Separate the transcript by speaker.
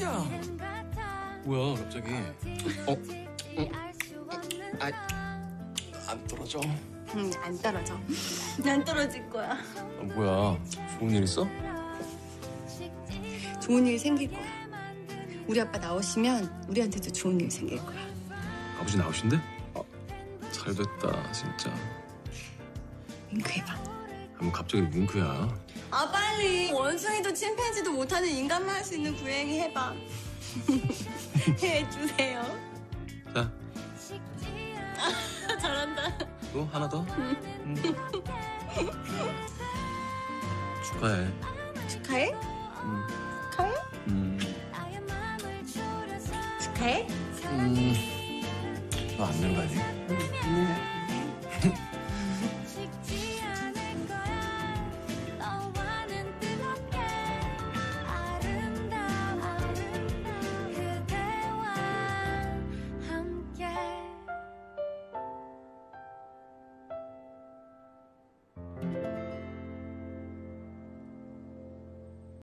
Speaker 1: 야, 뭐야 갑자기? 어, 아, 안 떨어져.
Speaker 2: 응, 안 떨어져. 안 떨어질 거야.
Speaker 1: 아, 뭐야? 좋은 일 있어?
Speaker 2: 좋은 일 생길 거야. 우리 아빠 나오시면 우리한테도 좋은 일 생길 거야.
Speaker 1: 아버지 나오신대? 아, 잘 됐다 진짜.
Speaker 2: 윙크해봐.
Speaker 1: 아, 뭐 갑자기 윙크야.
Speaker 2: 아 빨리 원숭이도 침팬지도 못하는 인간만 할 수 있는 구행이 해봐. 해주세요.
Speaker 1: 자,
Speaker 2: 잘한다.
Speaker 1: 또 하나 더. 음. 축하해.
Speaker 2: 축하해?
Speaker 1: 음,
Speaker 2: 축하해?
Speaker 1: 음,
Speaker 2: 축하해?
Speaker 1: 음. 너안 내려가니?
Speaker 2: 응.